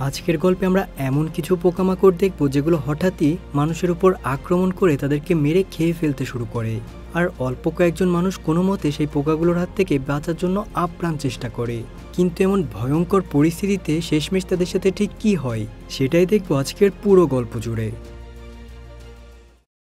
আজকের গল্পে আমরা এমন কিছু পোকামাকড় দেখব যেগুলো হঠাৎই মানুষের উপর আক্রমণ করে তাদেরকে মেরে খেয়ে ফেলতে শুরু করে। আর অল্প কয়েকজন মানুষ কোনো মতে সেই পোকাগুলোর হাত থেকে বাঁচার জন্য আপ্রাণ চেষ্টা করে। কিন্তু এমন ভয়ঙ্কর পরিস্থিতিতে শেষমেশ তাদের সাথে ঠিক কি হয়, সেটাই দেখব আজকের পুরো গল্প জুড়ে।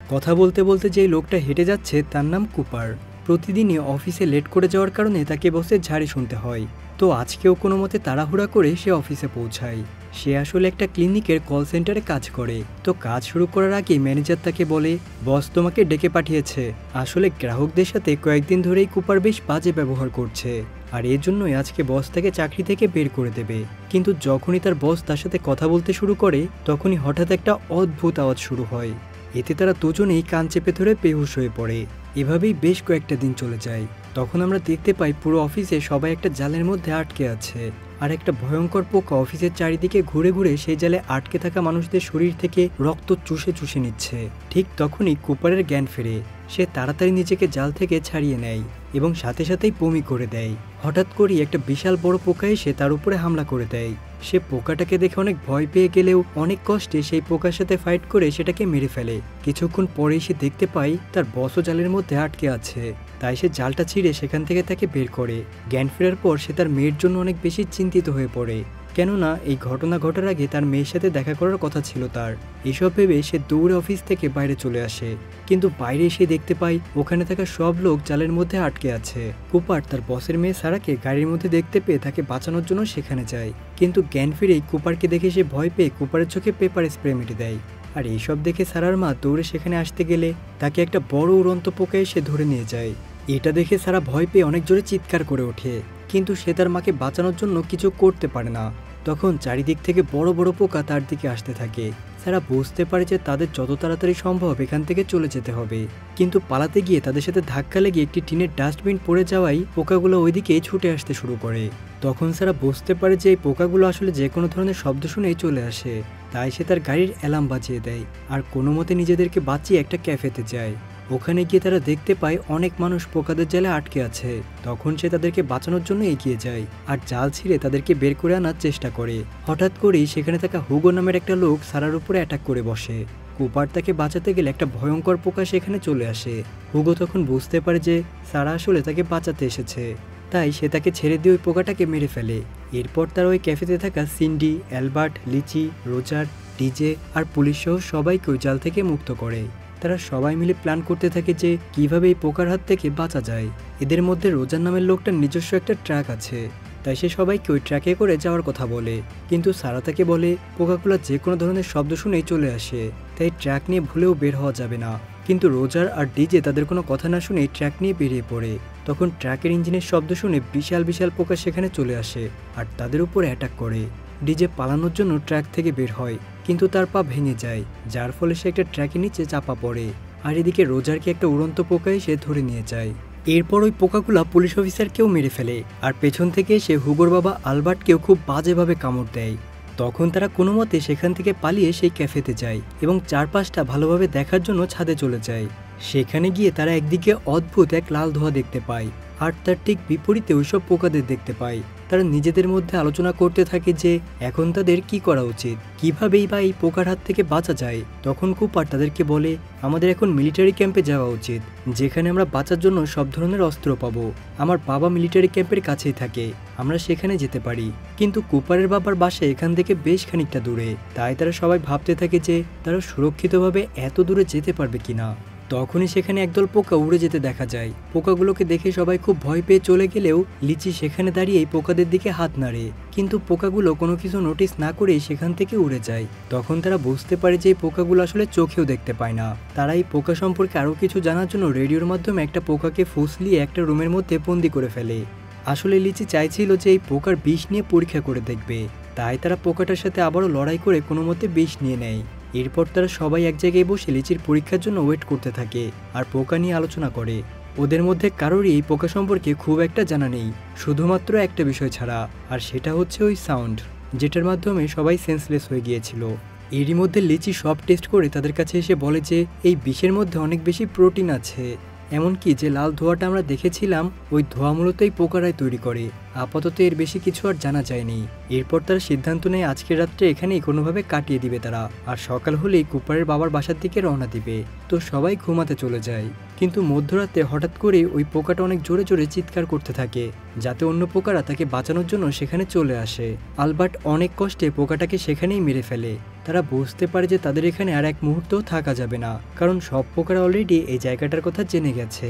কথা বলতে বলতে যে লোকটা হেঁটে যাচ্ছে তার নাম কুপার। প্রতিদিনই অফিসে লেট করে যাওয়ার কারণে তাকে বসে ঝাড়ি শুনতে হয়। তো আজকেও কোনো মতে তাড়াহুড়া করে সে অফিসে পৌঁছায়। সে আসলে একটা ক্লিনিকের কল সেন্টারে কাজ করে। তো কাজ শুরু করার আগে ম্যানেজার তাকে বলে, বস তোমাকে ডেকে পাঠিয়েছে। আসলে গ্রাহকদের সাথে কয়েকদিন ধরেই কুপার বেশ বাজে ব্যবহার করছে। আর এর জন্যই আজকে বস তাকে চাকরি থেকে বের করে দেবে। কিন্তু যখনই তার বস তার সাথে কথা বলতে শুরু করে, তখনই হঠাৎ একটা অদ্ভুত আওয়াজ শুরু হয়। এতে তারা দুজনেই কান চেপে ধরে বেহুশ হয়ে পড়ে। এভাবেই বেশ কয়েকটা দিন চলে যায়। তখন আমরা দেখতে পাই পুরো অফিসে সবাই একটা জালের মধ্যে আটকে আছে। আর একটা ভয়ঙ্কর পোকা অফিসের চারিদিকে ঘুরে ঘুরে সেই জালে আটকে থাকা মানুষদের শরীর থেকে রক্ত চুষে চুষে নিচ্ছে। ঠিক তখনই কুপারের জ্ঞান ফেরে। সে তাড়াতাড়ি নিজেকে জাল থেকে ছাড়িয়ে নেয় এবং সাথে সাথেই বমি করে দেয়। হঠাৎ করেই একটা বিশাল বড় পোকা এসে তার উপরে হামলা করে দেয়। সে পোকাটাকে দেখে অনেক ভয় পেয়ে গেলেও অনেক কষ্টে সেই পোকার সাথে ফাইট করে সেটাকে মেরে ফেলে। কিছুক্ষণ পরেই সে দেখতে পায় তার বসও জালের মধ্যে আটকে আছে। তাই সে জালটা ছিঁড়ে সেখান থেকে তাকে বের করে। জ্ঞান ফেরার পর সে তার মেয়ের জন্য অনেক বেশি চিন্তিত হয়ে পড়ে। কেননা, এই ঘটনা ঘটার আগে তার মেয়ের সাথে দেখা করার কথা ছিল তার। এসব ভেবে সে দৌড়ে অফিস থেকে বাইরে চলে আসে। কিন্তু বাইরে এসে দেখতে পায়, ওখানে থাকা সব লোক জালের মধ্যে আটকে আছে। কুপার, তার বসের মেয়ে সারাকে গাড়ির মধ্যে দেখতে পেয়ে তাকে বাঁচানোর জন্য সেখানে যায়। কিন্তু জ্ঞান ফিরেই কুপারকে দেখে সে ভয় পেয়ে কুপারের চোখে পেপার স্প্রে মেটে দেয়। আর এইসব দেখে সারার মা দৌড়ে সেখানে আসতে গেলে তাকে একটা বড় উড়ন্ত পোকা এসে ধরে নিয়ে যায়। এটা দেখে সারা ভয় পেয়ে অনেক জোরে চিৎকার করে ওঠে। কিন্তু সে তার মাকে বাঁচানোর জন্য কিছু করতে পারে না। তখন চারিদিক থেকে বড় বড় পোকা তার দিকে আসতে থাকে। তারা বুঝতে পারে যে তাদের যত তাড়াতাড়ি সম্ভব এখান থেকে চলে যেতে হবে। কিন্তু পালাতে গিয়ে তাদের সাথে ধাক্কা লেগে একটি টিনের ডাস্টবিন পড়ে যাওয়াই পোকাগুলো ওইদিকে ছুটে আসতে শুরু করে। তখন সারা বুঝতে পারে যে এই পোকাগুলো আসলে যে কোনো ধরনের শব্দ শুনেই চলে আসে। তাই সে তার গাড়ির অ্যালার্ম বাজিয়ে দেয়। আর কোনো মতে নিজেদেরকে বাঁচিয়ে একটা ক্যাফেতে যায়। ওখানে গিয়ে তারা দেখতে পায় অনেক মানুষ পোকাদের জালে আটকে আছে। তখন সে তাদেরকে বাঁচানোর জন্য এগিয়ে যায় আর জাল ছিঁড়ে তাদেরকে বের করে আনার চেষ্টা করে। হঠাৎ করেই সেখানে থাকা হুগো নামের একটা লোক সারার উপরে অ্যাটাক করে বসে। কুপার তাকে বাঁচাতে গেলে একটা ভয়ঙ্কর পোকা সেখানে চলে আসে। হুগো তখন বুঝতে পারে যে সারা আসলে তাকে বাঁচাতে এসেছে। তাই সে তাকে ছেড়ে দিয়ে ওই পোকাটাকে মেরে ফেলে। এরপর তার ওই ক্যাফেতে থাকা সিন্ডি, অ্যালবার্ট, লিচি, রোজার, ডিজে আর পুলিশ সহ সবাইকে ওই জাল থেকে মুক্ত করে। তারা সবাই মিলে প্ল্যান করতে থাকে যে কীভাবে এই পোকার হাত থেকে বাঁচা যায়। এদের মধ্যে রোজার নামের লোকটার নিজস্ব একটা ট্র্যাক আছে। তাই সে সবাইকে ওই ট্র্যাকে করে যাওয়ার কথা বলে। কিন্তু সারা তাকে বলে, পোকাগুলো যে কোনো ধরনের শব্দ শুনেই চলে আসে। তাই ট্র্যাক নিয়ে ভুলেও বের হওয়া যাবে না। কিন্তু রোজার আর ডিজে তাদের কোনো কথা না শুনেই ট্র্যাক নিয়ে বেরিয়ে পড়ে। তখন ট্র্যাকের ইঞ্জিনের শব্দ শুনে বিশাল বিশাল পোকা সেখানে চলে আসে আর তাদের উপর অ্যাটাক করে। ডিজে পালানোর জন্য ট্র্যাক থেকে বের হয়, কিন্তু তার পা ভেঙে যায়, যার ফলে সে একটা ট্র্যাকের নিচে চাপা পড়ে। আর এদিকে রোজারকে একটা উড়ন্ত পোকা এসে ধরে নিয়ে যায়। এরপর ওই পোকাগুলা পুলিশ অফিসারকেও মেরে ফেলে, আর পেছন থেকে সে হুগোর বাবা আলবার্টকেও খুব বাজেভাবে কামড় দেয়। তখন তারা কোনো মতে সেখান থেকে পালিয়ে সেই ক্যাফেতে যায় এবং চারপাশটা ভালোভাবে দেখার জন্য ছাদে চলে যায়। সেখানে গিয়ে তারা একদিকে অদ্ভুত এক লাল ধোয়া দেখতে পায়, আর তার ঠিক বিপরীতে ওইসব পোকাদের দেখতে পায়। তারা নিজেদের মধ্যে আলোচনা করতে থাকে যে এখন তাদের কি করা উচিত, কিভাবেই বা এই পোকার হাত থেকে বাঁচা যায়। তখন কুপার তাদেরকে বলে, আমাদের এখন মিলিটারি ক্যাম্পে যাওয়া উচিত, যেখানে আমরা বাঁচার জন্য সব ধরনের অস্ত্র পাবো। আমার বাবা মিলিটারি ক্যাম্পের কাছেই থাকে, আমরা সেখানে যেতে পারি। কিন্তু কুপারের বাবার বাসা এখান থেকে বেশ খানিকটা দূরে, তাই তারা সবাই ভাবতে থাকে যে তারা সুরক্ষিতভাবে এত দূরে যেতে পারবে কিনা। তখনই সেখানে একদল পোকা উড়ে যেতে দেখা যায়। পোকাগুলোকে দেখে সবাই খুব ভয় পেয়ে চলে গেলেও লিচি সেখানে দাঁড়িয়ে পোকাদের দিকে হাত নাড়ে। কিন্তু পোকাগুলো কোনো কিছু নোটিস না করেই সেখান থেকে উড়ে যায়। তখন তারা বুঝতে পারে যে এই পোকাগুলো আসলে চোখেও দেখতে পায় না। তারা এই পোকা সম্পর্কে আরও কিছু জানার জন্য রেডিওর মাধ্যমে একটা পোকাকে ফুসলিয়ে একটা রুমের মধ্যে বন্দি করে ফেলে। আসলে লিচি চাইছিল যে এই পোকার বিষ নিয়ে পরীক্ষা করে দেখবে। তাই তারা পোকাটার সাথে আবারও লড়াই করে কোনো মতে বিষ নিয়ে নেয়। এরপর তারা সবাই এক জায়গায় বসে লিচির পরীক্ষার জন্য ওয়েট করতে থাকে আর পোকা নিয়ে আলোচনা করে। ওদের মধ্যে কারোরই এই পোকা সম্পর্কে খুব একটা জানা নেই, শুধুমাত্র একটা বিষয় ছাড়া, আর সেটা হচ্ছে ওই সাউন্ড, যেটার মাধ্যমে সবাই সেন্সলেস হয়ে গিয়েছিল। এরই মধ্যে লিচি সব টেস্ট করে তাদের কাছে এসে বলে যে, এই বিষের মধ্যে অনেক বেশি প্রোটিন আছে। এমনকি যে লাল ধোঁয়াটা আমরা দেখেছিলাম, ওই ধোঁয়া মূলত এই পোকারাই তৈরি করে। আপাতত এর বেশি কিছু আর জানা যায়নি। এরপর তারা সিদ্ধান্ত নেয় আজকের রাত্রে এখানেই কোনোভাবে কাটিয়ে দিবে তারা। আর সকাল হলেই কুপারের বাবার বাসার দিকে রওনা দিবে। তো সবাই ঘুমাতে চলে যায়। কিন্তু মধ্যরাতে হঠাৎ করে ওই পোকাটা অনেক জোরে জোরে চিৎকার করতে থাকে, যাতে অন্য পোকারা তাকে বাঁচানোর জন্য সেখানে চলে আসে। আলবার্ট অনেক কষ্টে পোকাটাকে সেখানেই মেরে ফেলে। তারা বুঝতে পারে যে তাদের এখানে আর এক মুহূর্তও থাকা যাবে না, কারণ সব পোকারা অলরেডি এই জায়গাটার কথা জেনে গেছে।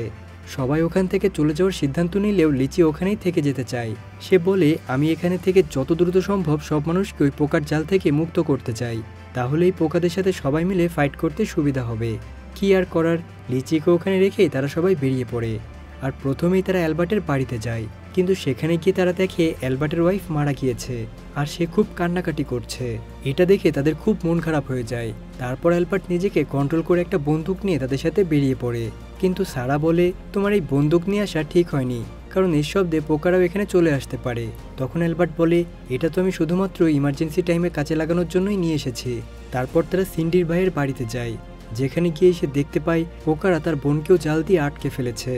সবাই ওখান থেকে চলে যাওয়ার সিদ্ধান্ত নিলেও লিচি ওখানেই থেকে যেতে চায়। সে বলে, আমি এখানে থেকে যত দ্রুত সম্ভব সব মানুষকে ওই পোকার জাল থেকে মুক্ত করতে চাই। তাহলেই পোকাদের সাথে সবাই মিলে ফাইট করতে সুবিধা হবে। কি আর করার? লিচিকে ওখানে রেখেই তারা সবাই বেরিয়ে পড়ে। আর প্রথমেই তারা অ্যালবার্টের বাড়িতে যায়। কিন্তু সেখানে গিয়ে তারা দেখে অ্যালবার্টের ওয়াইফ মারা গিয়েছে আর সে খুব কান্নাকাটি করছে। এটা দেখে তাদের খুব মন খারাপ হয়ে যায়। তারপর অ্যালবার্ট নিজেকে কন্ট্রোল করে একটা বন্দুক নিয়ে তাদের সাথে বেরিয়ে পড়ে। কিন্তু সারা বলে, তোমার এই বন্দুক নিয়ে আসা ঠিক হয়নি, কারণ নিঃশব্দে পোকারাও এখানে চলে আসতে পারে। তখন অ্যালবার্ট বলে, এটা তো আমি শুধুমাত্র ইমার্জেন্সি টাইমে কাজে লাগানোর জন্যই নিয়ে এসেছি। তারপর তারা সিন্ডির ভাইয়ের বাড়িতে যায়, যেখানে গিয়ে সে দেখতে পায়, পোকারা তার বোনকেও জাল দিয়ে আটকে ফেলেছে।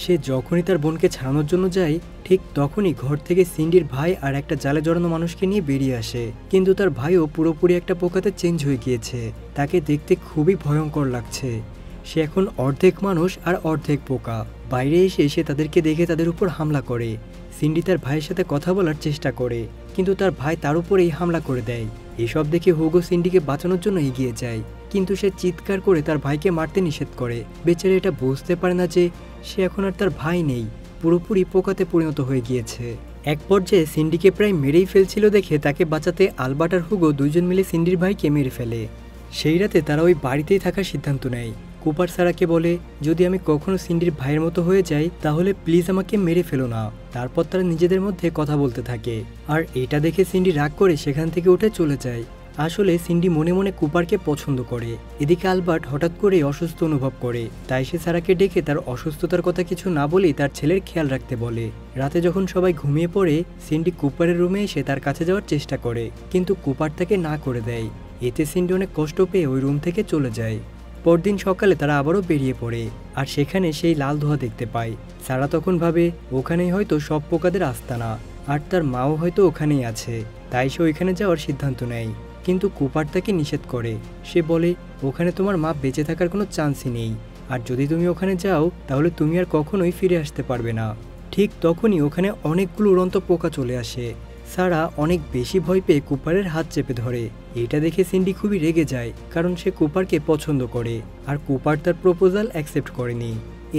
সে যখনই তার বোনকে ছাড়ানোর জন্য যায়, ঠিক তখনই ঘর থেকে সিন্ডির ভাই আর একটা জালে জড়ানো মানুষকে নিয়ে বেরিয়ে আসে। কিন্তু তার ভাইও পুরোপুরি একটা পোকাতে চেঞ্জ হয়ে গিয়েছে। তাকে দেখতে খুবই ভয়ঙ্কর লাগছে। সে এখন অর্ধেক মানুষ আর অর্ধেক পোকা। বাইরে এসে সে তাদেরকে দেখে তাদের উপর হামলা করে। সিন্ডি তার ভাইয়ের সাথে কথা বলার চেষ্টা করে। কিন্তু তার ভাই তার উপরেই হামলা করে দেয়। এসব দেখে হুগো সিন্ডিকে বাঁচানোর জন্য এগিয়ে যায়। কিন্তু সে চিৎকার করে তার ভাইকে মারতে নিষেধ করে। বেচারে এটা বুঝতে পারে না যে সে এখন আর তার ভাই নেই, পুরোপুরি পোকাতে পরিণত হয়ে গিয়েছে। এক পর্যায়ে সিন্ডিকে প্রায় মেরেই ফেলছিল দেখে তাকে বাঁচাতে আলবার্ট আর হুগো দুজন মিলে সিন্ডির ভাইকে মেরে ফেলে। সেই রাতে তারা ওই বাড়িতেই থাকার সিদ্ধান্ত নেয়। কুপার সারাকে বলে, যদি আমি কখনো সিন্ডির ভাইয়ের মতো হয়ে যাই, তাহলে প্লিজ আমাকে মেরে ফেলো না। তারপর তারা নিজেদের মধ্যে কথা বলতে থাকে। আর এটা দেখে সিন্ডি রাগ করে সেখান থেকে উঠে চলে যায়। আসলে সিন্ডি মনে মনে কুপারকে পছন্দ করে। এদিকে আলবার্ট হঠাৎ করে অসুস্থ অনুভব করে। তাই সে সারাকে ডেকে তার অসুস্থতার কথা কিছু না বলেই তার ছেলের খেয়াল রাখতে বলে। রাতে যখন সবাই ঘুমিয়ে পড়ে, সিন্ডি কুপারের রুমে এসে তার কাছে যাওয়ার চেষ্টা করে, কিন্তু কুপার তাকে না করে দেয়। এতে সিন্ডি অনেক কষ্ট পেয়ে ওই রুম থেকে চলে যায়। পরদিন সকালে তারা আবারও বেরিয়ে পড়ে, আর সেখানে সেই লাল ধোয়া দেখতে পায়। সারা তখন ভাবে, ওখানেই হয়তো সব পোকাদের আস্তানা, আর তার মাও হয়তো ওখানেই আছে। তাই সে ওইখানে যাওয়ার সিদ্ধান্ত নেয়। কিন্তু কুপার তাকে নিষেধ করে। সে বলে, ওখানে তোমার মা বেঁচে থাকার কোনো চান্সই নেই। আর যদি তুমি ওখানে যাও, তাহলে তুমি আর কখনোই ফিরে আসতে পারবে না। ঠিক তখনই ওখানে অনেকগুলো উড়ন্ত পোকা চলে আসে। সারা অনেক বেশি ভয় পেয়ে কুপারের হাত চেপে ধরে। এটা দেখে সিন্ডি খুবই রেগে যায়, কারণ সে কুপারকে পছন্দ করে, আর কুপার তার প্রপোজাল অ্যাকসেপ্ট করেনি।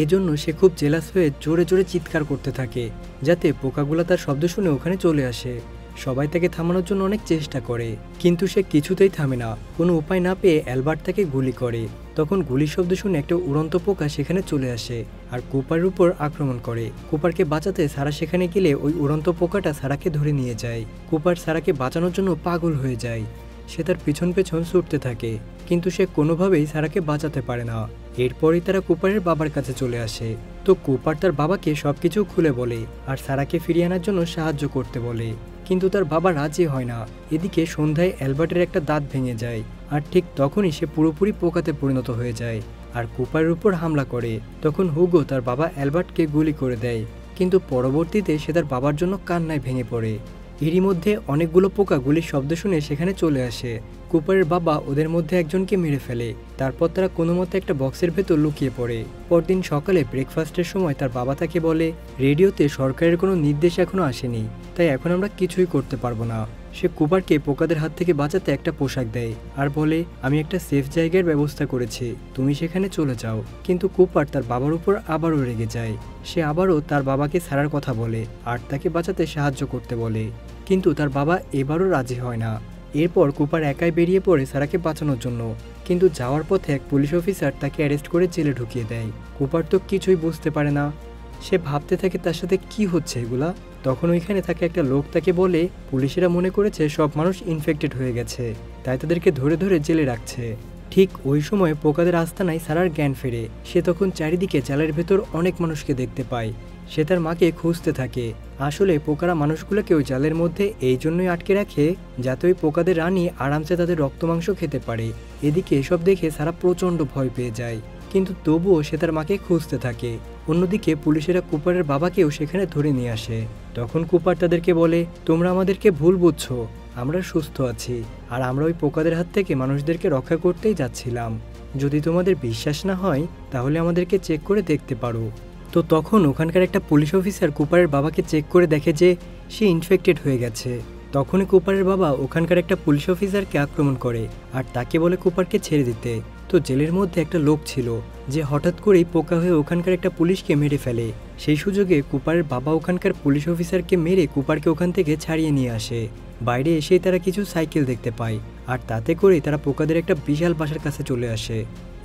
এজন্য সে খুব জেলাস হয়ে জোরে জোরে চিৎকার করতে থাকে, যাতে পোকাগুলো তার শব্দ শুনে ওখানে চলে আসে। সবাই তাকে থামানোর জন্য অনেক চেষ্টা করে, কিন্তু সে কিছুতেই থামে না। কোনো উপায় না পেয়ে অ্যালবার্ট তাকে গুলি করে। তখন গুলি শব্দ শুনে একটা উড়ন্ত পোকা সেখানে চলে আসে আর কুপারের উপর আক্রমণ করে। কুপারকে বাঁচাতে সারা সেখানে গেলে ওই উড়ন্ত পোকাটা সারাকে ধরে নিয়ে যায়। কুপার সারাকে বাঁচানোর জন্য পাগল হয়ে যায়। সে তার পিছন পেছন ছুটতে থাকে, কিন্তু সে কোনোভাবেই সারাকে বাঁচাতে পারে না। এরপরই তারা কুপারের বাবার কাছে চলে আসে। তো কুপার তার বাবাকে সবকিছু খুলে বলে আর সারাকে ফিরিয়ে আনার জন্য সাহায্য করতে বলে। কিন্তু তার বাবা রাজি হয় না। এদিকে সন্ধ্যায় অ্যালবার্টের একটা দাঁত ভেঙে যায় আর ঠিক তখনই সে পুরোপুরি পোকাতে পরিণত হয়ে যায় আর কুপারের উপর হামলা করে। তখন হুগো তার বাবা অ্যালবার্টকে গুলি করে দেয়, কিন্তু পরবর্তীতে সে তার বাবার জন্য কান্নায় ভেঙে পড়ে। এরই মধ্যে অনেকগুলো পোকা গুলির শব্দ শুনে সেখানে চলে আসে। কুপারের বাবা ওদের মধ্যে একজনকে মেরে ফেলে। তারপর তারা কোনো মতে একটা বক্সের ভেতর লুকিয়ে পড়ে। পরদিন সকালে ব্রেকফাস্টের সময় তার বাবা তাকে বলে, রেডিওতে সরকারের কোনো নির্দেশ এখনও আসেনি, তাই এখন আমরা কিছুই করতে পারব না। সে কুপারকে পোকাদের হাত থেকে বাঁচাতে একটা পোশাক দেয় আর বলে, আমি একটা সেফ জায়গার ব্যবস্থা করেছি, তুমি সেখানে চলে যাও। কিন্তু কুপার তার বাবার উপর আবারও রেগে যায়। সে আবারও তার বাবাকে ছাড়ার কথা বলে আর তাকে বাঁচাতে সাহায্য করতে বলে। কিন্তু তার বাবা এবারও রাজি হয় না। এরপর কুপার একাই বেরিয়ে পড়ে সারাকে বাঁচানোর জন্য। কিন্তু যাওয়ার পথে এক পুলিশ অফিসার তাকে অ্যারেস্ট করে জেলে ঢুকিয়ে দেয়। কুপার তো কিছুই বুঝতে পারে না। সে ভাবতে থাকে তার সাথে কি হচ্ছে এগুলা। তখন ওইখানে থাকে একটা লোক তাকে বলে, পুলিশেরা মনে করেছে সব মানুষ ইনফেক্টেড হয়ে গেছে, তাই তাদেরকে ধরে ধরে জেলে রাখছে। ঠিক ওই সময় পোকাদের আস্তানায় সারার জ্ঞান ফেরে। সে তখন চারিদিকে জালের ভেতর অনেক মানুষকে দেখতে পায়। সে তার মাকে খুঁজতে থাকে। আসলে পোকারা মানুষগুলোকে ওই জালের মধ্যে এই জন্যই আটকে রাখে, যাতে ওই পোকাদের রানী আরামসে তাদের রক্তমাংস খেতে পারে। এদিকে এসব দেখে সারা প্রচণ্ড ভয় পেয়ে যায়। কিন্তু তবুও সে তার মাকে খুঁজতে থাকে। অন্যদিকে পুলিশেরা কুপারের বাবাকেও সেখানে ধরে নিয়ে আসে। তখন কুপার তাদেরকে বলে, তোমরা আমাদেরকে ভুল বুঝছ। আমরা সুস্থ আছি। আর আমরা ওই পোকাদের হাত থেকে মানুষদেরকে রক্ষা করতেই যাচ্ছিলাম। যদি তোমাদের বিশ্বাস না হয়, তাহলে আমাদেরকে চেক করে দেখতে পারো। তো তখন ওখানকার একটা পুলিশ অফিসার কুপারের বাবাকে চেক করে দেখে যে, সে ইনফেক্টেড হয়ে গেছে। তখনই কুপারের বাবা ওখানকার একটা পুলিশ অফিসারকে আক্রমণ করে, আর তাকে বলে কুপারকে ছেড়ে দিতে। তো জেলের মধ্যে একটা লোক ছিল। যে হঠাৎ করেই পোকা হয়ে ওখানকার একটা পুলিশকে মেরে ফেলে। সেই সুযোগে কুপারের বাবা ওখানকার পুলিশ অফিসারকে মেরে কুপারকে ওখান থেকে ছাড়িয়ে নিয়ে আসে। বাইরে এসেই তারা কিছু সাইকেল দেখতে পায়, আর তাতে করে তারা পোকাদের একটা বিশাল বাসার কাছে চলে আসে।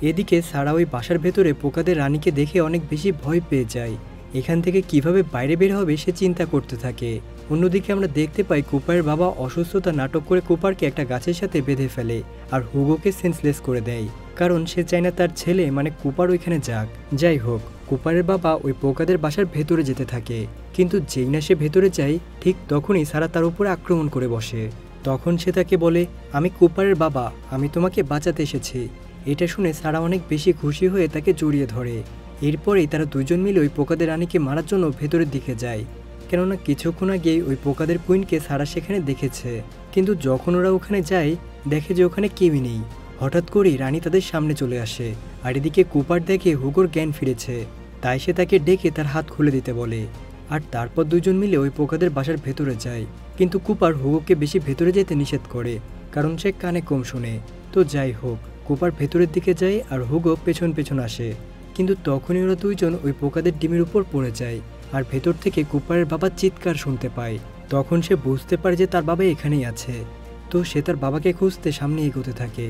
এদিকে সারা ওই বাসার ভেতরে পোকাদের রানীকে দেখে অনেক বেশি ভয় পেয়ে যায়। এখান থেকে কীভাবে বাইরে বের হবে সে চিন্তা করতে থাকে। অন্যদিকে আমরা দেখতে পাই কুপারের বাবা অসুস্থতা নাটক করে কুপারকে একটা গাছের সাথে বেঁধে ফেলে, আর হুগোকে সেন্সলেস করে দেয়। কারণ সে চায় না তার ছেলে মানে কুপার ওইখানে যাক। যাই হোক, কুপারের বাবা ওই পোকাদের বাসার ভেতরে যেতে থাকে। কিন্তু যেই না সে ভেতরে যায়, ঠিক তখনই সারা তার উপরে আক্রমণ করে বসে। তখন সে তাকে বলে, আমি কুপারের বাবা, আমি তোমাকে বাঁচাতে এসেছি। এটা শুনে সারা অনেক বেশি খুশি হয়ে তাকে জড়িয়ে ধরে। এরপরেই তারা দুজন মিলে ওই পোকাদের রানীকে মারার জন্য ভেতরের দিকে যায়। কেননা কিছুক্ষণ আগেই ওই পোকাদের কুইনকে সারা সেখানে দেখেছে। কিন্তু যখন ওরা ওখানে যায়, দেখে যে ওখানে কেউই নেই। হঠাৎ করেই রানী তাদের সামনে চলে আসে আর এদিকে কুপার দেখে হুগোর জ্ঞান ফিরেছে। তাই সে তাকে ডেকে তার হাত খুলে দিতে বলে। আর তারপর দুজন মিলে ওই পোকাদের বাসার ভেতরে যায়। কিন্তু কুপার হুগোকে বেশি ভেতরে যেতে নিষেধ করে, কারণ সে কানে কম শুনে। তো যাই হোক, কুপার ভেতরের দিকে যায় আর হুগো পেছন পেছন আসে। কিন্তু তখনই ওরা দুইজন ওই পোকাদের ডিমের উপর পড়ে যায় আর ভেতর থেকে কুপারের বাবা চিৎকার শুনতে পায়। তখন সে বুঝতে পারে যে তার বাবা এখানেই আছে। তো সে তার বাবাকে খুঁজতে সামনে এগোতে থাকে।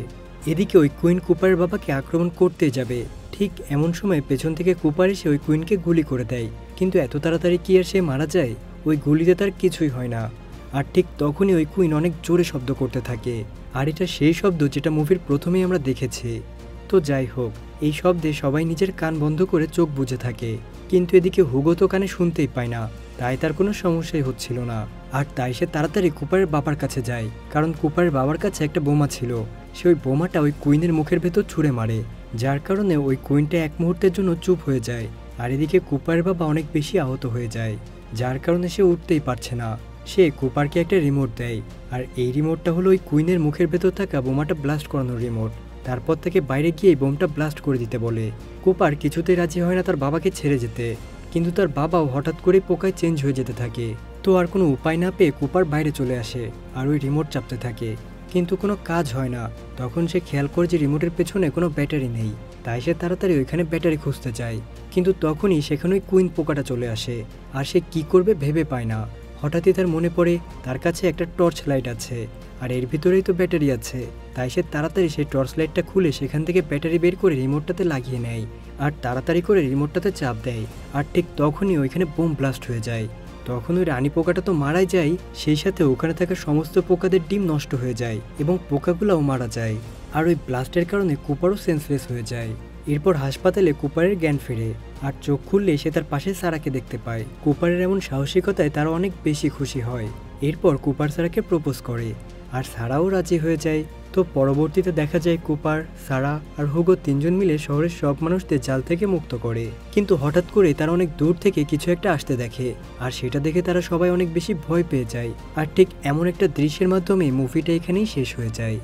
এদিকে ওই কুইন কুপারের বাবাকে আক্রমণ করতে যাবে। ঠিক এমন সময় পেছন থেকে কুপার এসে ওই কুইনকে গুলি করে দেয়। কিন্তু এত তাড়াতাড়ি কি আর সে মারা যায়? ওই গুলিতে তার কিছুই হয় না। আর ঠিক তখনই ওই কুইন অনেক জোরে শব্দ করতে থাকে। আর এটা সেই শব্দ যেটা মুভির প্রথমেই আমরা দেখেছি। তো যাই হোক, এই শব্দে সবাই নিজের কান বন্ধ করে চোখ বুঝে থাকে। কিন্তু এদিকে হুগো তো কানে শুনতেই পায় না। তাই তার কোনো সমস্যাই হচ্ছিল না। আর তাই সে তাড়াতাড়ি কুপারের বাবার কাছে যায়, কারণ কুপারের বাবার কাছে একটা বোমা ছিল। সে ওই বোমাটা ওই কুইনের মুখের ভেতর ছুঁড়ে মারে, যার কারণে ওই কুইনটা এক মুহূর্তের জন্য চুপ হয়ে যায়, আর এদিকে কুপারের বাবা অনেক বেশি আহত হয়ে যায়, যার কারণে সে উঠতেই পারছে না। সে কুপারকে একটা রিমোট দেয়, আর এই রিমোটটা হলো ওই কুইনের মুখের ভেতর থাকা বোমাটা ব্লাস্ট করানোর রিমোট। তারপর থেকে বাইরে গিয়ে বোমটা ব্লাস্ট করে দিতে বলে। কুপার কিছুতেই রাজি হয় না তার বাবাকে ছেড়ে যেতে, কিন্তু তার বাবাও হঠাৎ করে পোকায় চেঞ্জ হয়ে যেতে থাকে। তো আর কোনো উপায় না পেয়ে কুপার বাইরে চলে আসে আর ওই রিমোট চাপতে থাকে। কিন্তু কোনো কাজ হয় না। তখন সে খেয়াল করে যে রিমোটের পেছনে কোনো ব্যাটারি নেই। তাই সে তাড়াতাড়ি ওইখানে ব্যাটারি খুঁজতে যায়। কিন্তু তখনই সেখানে ওই কুইন পোকাটা চলে আসে। আর সে কি করবে ভেবে পায় না। হঠাৎই তার মনে পড়ে, তার কাছে একটা টর্চ লাইট আছে। আর এর ভিতরেই তো ব্যাটারি আছে। তাই সে তাড়াতাড়ি সেই টর্চ লাইটটা খুলে সেখান থেকে ব্যাটারি বের করে রিমোটটাতে লাগিয়ে নেয়। আর তাড়াতাড়ি করে রিমোটটাতে চাপ দেয়। আর ঠিক তখনই ওইখানে বোম ব্লাস্ট হয়ে যায়। তখন ওই রানী পোকাটা তো মারাই যায়, সেই সাথে ওখানে থাকা সমস্ত পোকাদের ডিম নষ্ট হয়ে যায় এবং পোকাগুলোও মারা যায়। আর ওই ব্লাস্টের কারণে কুপারও সেন্সলেস হয়ে যায়। এরপর হাসপাতালে কুপারের জ্ঞান ফেরে আর চোখ খুললে সে তার পাশে সারাকে দেখতে পায়। কুপারের এমন সাহসিকতায় তারা অনেক বেশি খুশি হয়। এরপর কুপার সারাকে প্রপোজ করে। আর সারাও রাজি হয়ে যায় তো পরবর্তীতে দেখা যায় কুপার, সারা আর হুগো তিনজন মিলে শহরের সব মানুষদের জাল থেকে মুক্ত করে। কিন্তু হঠাৎ করে তারা অনেক দূর থেকে কিছু একটা আসতে দেখে, আর সেটা দেখে তারা সবাই অনেক বেশি ভয় পেয়ে যায়। আর ঠিক এমন একটা দৃশ্যের মাধ্যমে মুভিটা এখানেই শেষ হয়ে যায়।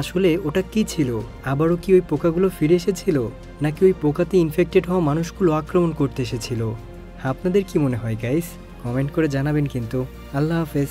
আসলে ওটা কি ছিল? আবারও কি ওই পোকাগুলো ফিরে এসেছিল? নাকি ওই পোকাতে ইনফেক্টেড হওয়া মানুষগুলো আক্রমণ করতে এসেছিল? আপনাদের কি মনে হয় গাইস কমেন্ট করে জানাবেন কিন্তু। আল্লাহ হাফেজ।